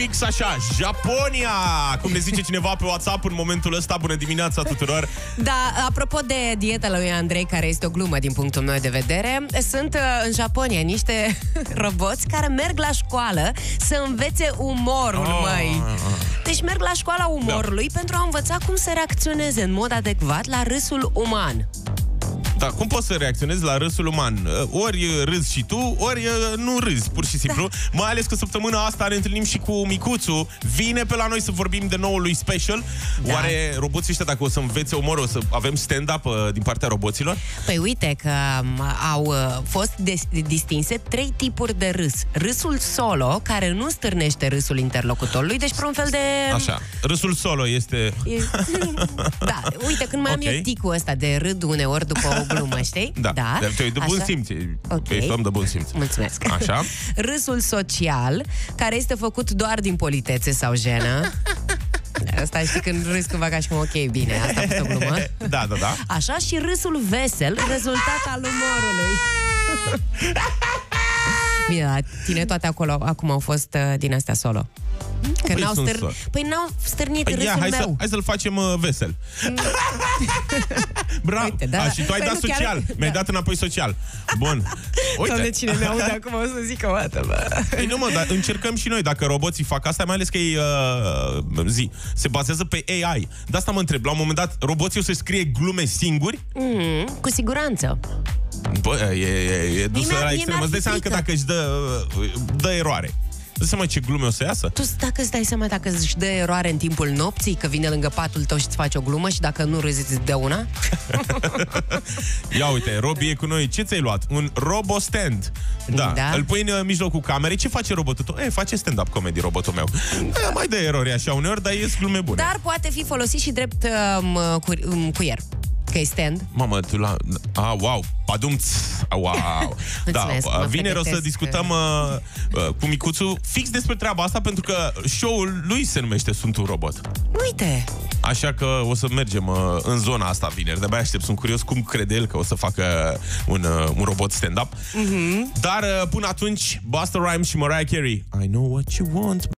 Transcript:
fix așa, Japonia! Cum ne zice cineva pe WhatsApp în momentul ăsta, bună dimineața tuturor! Da, apropo de dieta lui Andrei, care este o glumă din punctul meu de vedere, sunt uh, în Japonia niște roboți care merg la școală să învețe umorul, Oh. măi. Deci merg la școala umorului pentru a învăța cum să reacționeze în mod adecvat la râsul uman. Da, cum poți să reacționezi la râsul uman? Uh, Ori uh, râzi și tu, ori uh, nu râzi, pur și simplu. Da. Mai ales că săptămâna asta ne întâlnim și cu Micuțu. Vine pe la noi să vorbim de noul lui special. Da. Oare roboții ăștia, dacă o să învețe umorul, o să avem stand-up uh, din partea roboților? Păi uite că um, au uh, fost des- distinse trei tipuri de râs. Râsul solo, care nu stârnește râsul interlocutorului, deci pe un fel de... Așa, râsul solo este... E... Da, uite, când mai Ok. am eu ticul ăsta de râd uneori după o glumă, știi? Da, da. Dar tu e de bun Așa. simț. e- Ok. Ești om de bun simț. Mulțumesc. Așa. Râsul social, care este făcut doar din politețe sau jenă. Asta știi când râzi cumva ca și cum, ok, bine, asta a fost o glumă. Da, da, da. Așa și râsul vesel, rezultat al umorului. Bine, la tine toate acolo acum au fost uh, din astea solo. Că Păi n-au sunt stâr... solo. Păi n-au stârnit Păi ia, râsul hai, meu. să, hai să-l facem uh, vesel. Bravo! Uite, da. A, și tu ai Păi dat nu, chiar- social. Mi-ai da. dat înapoi social. Bun. Doamne, Uite. cine ne aude acum o să zică o dată, bă. Păi nu mă, dar încercăm și noi dacă roboții fac asta, mai ales că ei uh, zi, se bazează pe AI. De asta mă întreb, la un moment dat, roboții o să scrie glume singuri? Mm, cu siguranță. Bă, e, e, e dusă mi-ar- la mie extrem. mi-ar Îți dai fi seama că frică. dacă își dă, uh, dă eroare. Îți dai seama ce glume o să iasă? Tu dacă îți dai seama dacă își dă eroare în timpul nopții, că vine lângă patul tău și îți face o glumă și dacă nu râzi îți dă una? Ia uite, Robi e cu noi. Ce ți-ai luat? Un robostand. Da. Da. Îl pui în uh, mijlocul camerei. Ce face robotul tău? E, face stand-up comedy robotul meu. E, mai dă erori așa uneori, dar ies glume bune. Dar poate fi folosit și drept um, cu, um, cuier. Că e stand. Mamă, tu la... Ah, wow, padumț, ah, wow. da, Mulțumesc, uh, mă vineri o să pregătesc. discutăm uh, uh, cu Micuțu fix despre treaba asta, pentru că show-ul lui se numește Sunt un robot. Uite, Așa că o să mergem uh, în zona asta vineri. De-abia aștept, sunt curios cum crede el că o să facă un, uh, un robot stand-up. Mhm. Dar uh, până atunci, Busta Rhymes și Mariah Carey. I know what you want,